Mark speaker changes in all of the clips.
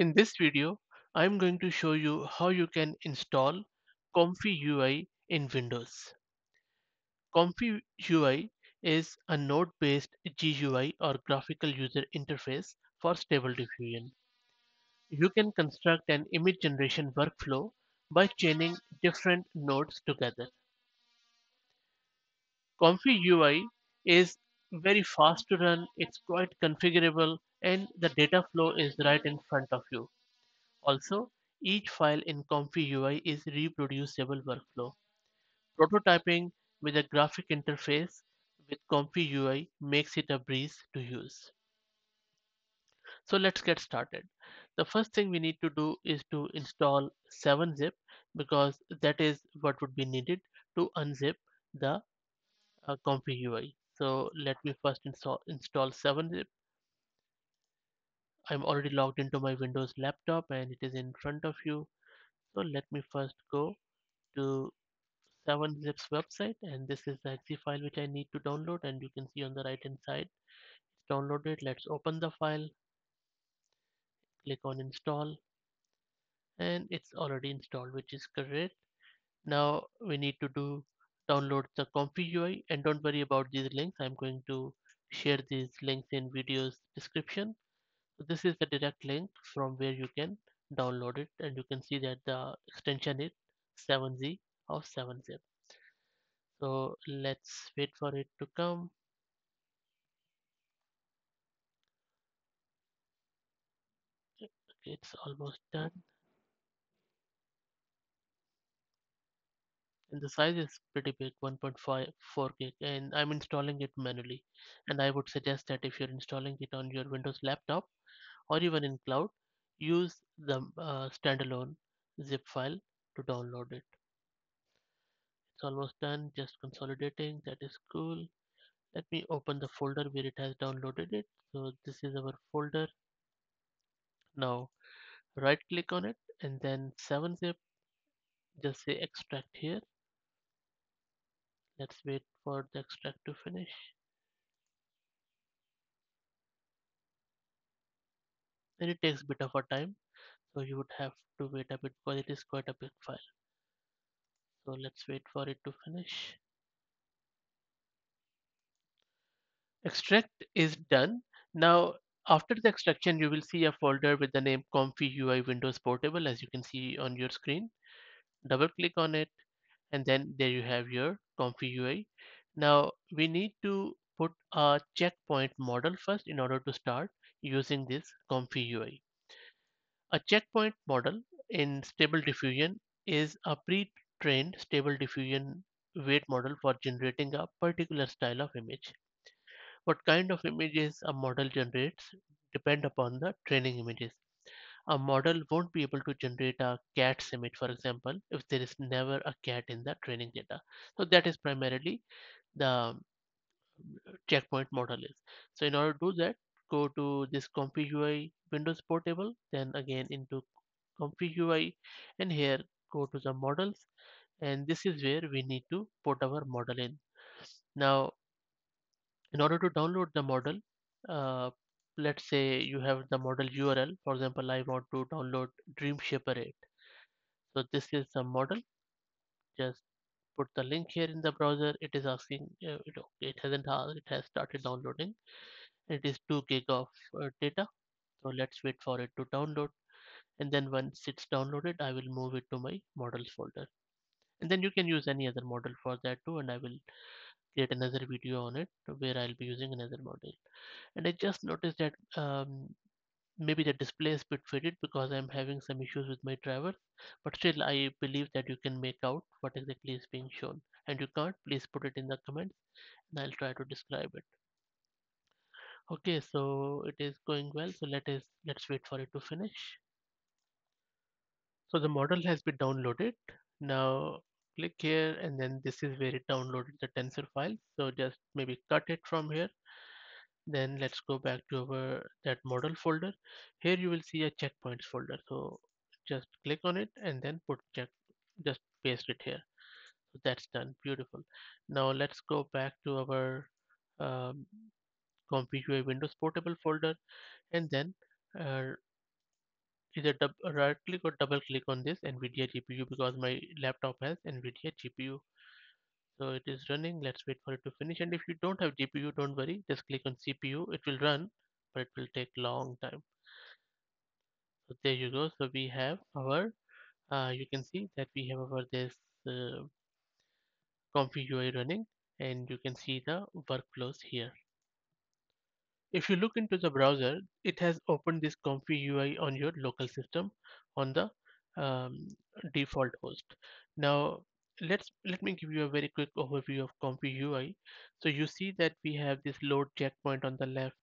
Speaker 1: In this video, I'm going to show you how you can install ComfyUI in Windows. Comfy UI is a node-based GUI or graphical user interface for Stable Diffusion. You can construct an image generation workflow by chaining different nodes together. ComfyUI is very fast to run, it's quite configurable, and the data flow is right in front of you. Also, each file in ComfyUI is reproducible workflow. Prototyping with a graphic interface with ComfyUI makes it a breeze to use. So let's get started. The first thing we need to do is to install 7-zip because that is what would be needed to unzip the uh, ComfyUI. So let me first install, install 7-zip. I'm already logged into my Windows laptop and it is in front of you. So let me first go to 7-zip's website and this is the exe file which I need to download and you can see on the right hand side it's downloaded. Let's open the file, click on install and it's already installed which is correct. Now we need to do download the ComfyUI and don't worry about these links. I'm going to share these links in videos description. So this is the direct link from where you can download it and you can see that the extension is 7z of 7zip. So let's wait for it to come. It's almost done. And the size is pretty big, 1.54 gig, and I'm installing it manually. And I would suggest that if you're installing it on your Windows laptop or even in cloud, use the uh, standalone zip file to download it. It's almost done, just consolidating, that is cool. Let me open the folder where it has downloaded it. So this is our folder. Now right click on it and then 7-zip, just say extract here. Let's wait for the extract to finish. And it takes a bit of a time, so you would have to wait a bit because it is quite a big file. So let's wait for it to finish. Extract is done. Now after the extraction you will see a folder with the name ComfyUI Windows Portable as you can see on your screen. Double click on it and then there you have your ComfyUI. Now we need to put a checkpoint model first in order to start using this ComfyUI. A checkpoint model in Stable Diffusion is a pre-trained Stable Diffusion weight model for generating a particular style of image. What kind of images a model generates depend upon the training images. A model won't be able to generate a cat image, for example, if there is never a cat in the training data. So that is primarily the checkpoint model is. So in order to do that, go to this ComfyUI Windows Portable, then again into ComfyUI, and here go to the models, and this is where we need to put our model in. Now, in order to download the model, uh, let's say you have the model URL. For example, I want to download DreamShaper 8. So this is the model. Just put the link here in the browser. It is asking, uh, it, it hasn't, asked. it has started downloading it is 2 gig of uh, data so let's wait for it to download and then once it's downloaded I will move it to my models folder and then you can use any other model for that too and I will create another video on it where I'll be using another model and I just noticed that um, maybe the display is a bit faded because I'm having some issues with my driver but still I believe that you can make out what exactly is being shown and you can't please put it in the comments and I'll try to describe it Okay, so it is going well. So let us let's wait for it to finish. So the model has been downloaded. Now click here and then this is where it downloaded the tensor file. So just maybe cut it from here. Then let's go back to our that model folder. Here you will see a checkpoints folder. So just click on it and then put check just paste it here. So that's done. Beautiful. Now let's go back to our um, Comfy Windows Portable folder and then uh, either dub- right click or double click on this NVIDIA GPU because my laptop has NVIDIA GPU. So it is running. Let's wait for it to finish. And if you don't have GPU, don't worry. Just click on CPU. It will run, but it will take long time. So there you go. So we have our, uh, you can see that we have our this uh, ComfyUI running and you can see the workflows here. If you look into the browser, it has opened this ComfyUI on your local system on the um, default host. Now let's let me give you a very quick overview of ComfyUI. So you see that we have this load checkpoint on the left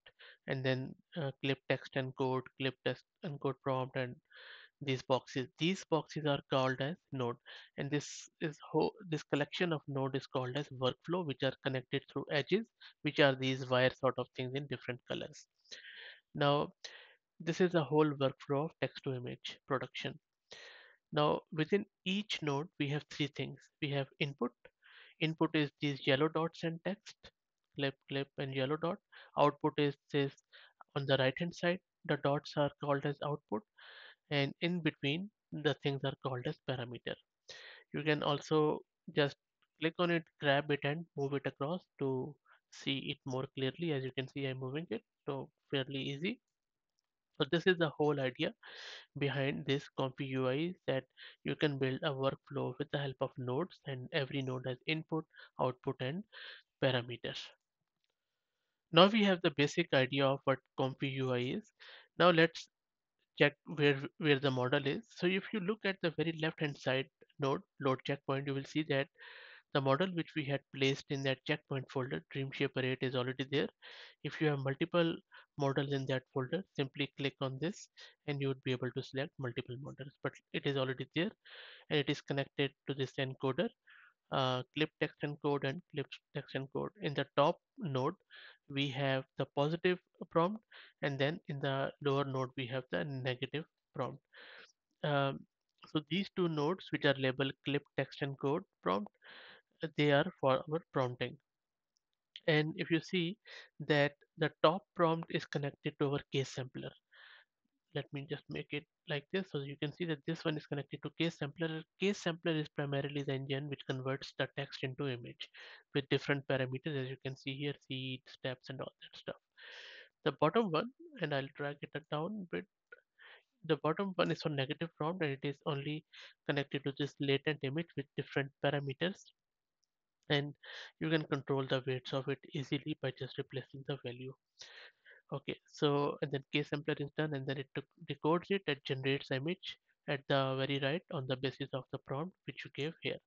Speaker 1: and then uh, clip text encode, clip text encode prompt and these boxes these boxes are called as node and this is ho- this collection of node is called as workflow which are connected through edges which are these wire sort of things in different colors. Now this is a whole workflow of text to image production. Now within each node we have three things. We have input. Input is these yellow dots and text clip clip and yellow dot. Output is this on the right hand side the dots are called as output and in between the things are called as parameter you can also just click on it grab it and move it across to see it more clearly as you can see i'm moving it so fairly easy so this is the whole idea behind this ComfyUI that you can build a workflow with the help of nodes and every node has input, output and parameters. Now we have the basic idea of what ComfyUI is. Now let's check where where the model is. So if you look at the very left hand side node load checkpoint, you will see that the model which we had placed in that checkpoint folder, DreamShaper 8 is already there. If you have multiple models in that folder, simply click on this and you would be able to select multiple models. But it is already there and it is connected to this encoder, uh, clip text encode and clip text encode. In the top node, we have the positive prompt and then in the lower node, we have the negative prompt. Um, so these two nodes which are labeled clip text encode prompt they are for our prompting and if you see that the top prompt is connected to our KSampler let me just make it like this. So you can see that this one is connected to KSampler. Case sampler is primarily the engine which converts the text into image with different parameters as you can see here seed steps and all that stuff. The bottom one and i'll drag it down bit. The bottom one is for negative prompt and it is only connected to this latent image with different parameters. And you can control the weights of it easily by just replacing the value okay so and then KSampler is done and then it decodes it and generates image at the very right on the basis of the prompt which you gave here.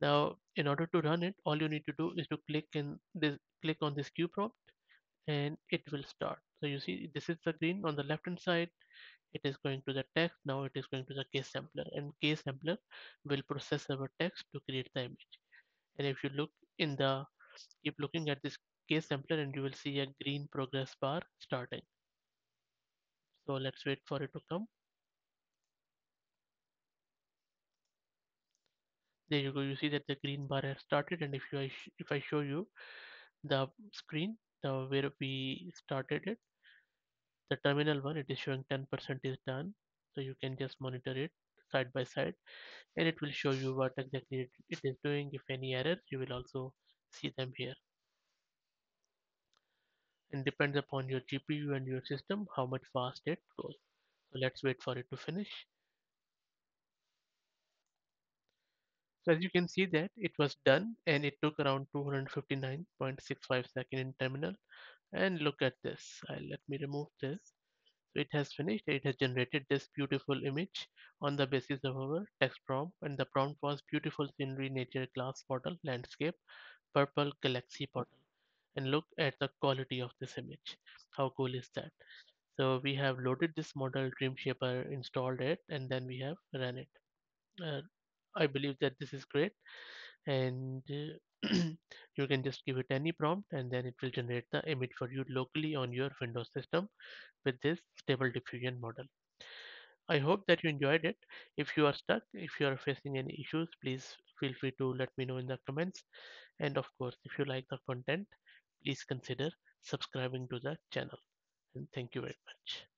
Speaker 1: Now in order to run it all you need to do is to click in this click on this queue prompt and it will start. So you see this is the green on the left hand side. It is going to the text. Now it is going to the KSampler and KSampler will process our text to create the image. And if you look in the keep looking at this KSampler and you will see a green progress bar starting. So let's wait for it to come. There you go. You see that the green bar has started and if you if i show you the screen the where we started it the terminal one it is showing 10% is done. So you can just monitor it side by side and it will show you what exactly it, it is doing. If any errors you will also see them here and depends upon your gpu and your system how much fast it goes. So let's wait for it to finish. So as you can see that it was done and it took around 259.65 second in terminal. And look at this. Uh, let me remove this. So it has finished. It has generated this beautiful image on the basis of our text prompt. And the prompt was beautiful scenery nature glass bottle landscape purple galaxy bottle and look at the quality of this image. How cool is that? So we have loaded this model DreamShaper installed it and then we have run it. Uh, i believe that this is great. And uh, you can just give it any prompt and then it will generate the image for you locally on your windows system with this stable diffusion model. I hope that you enjoyed it. If you are stuck if you are facing any issues please feel free to let me know in the comments. And of course if you like the content please consider subscribing to the channel. And thank you very much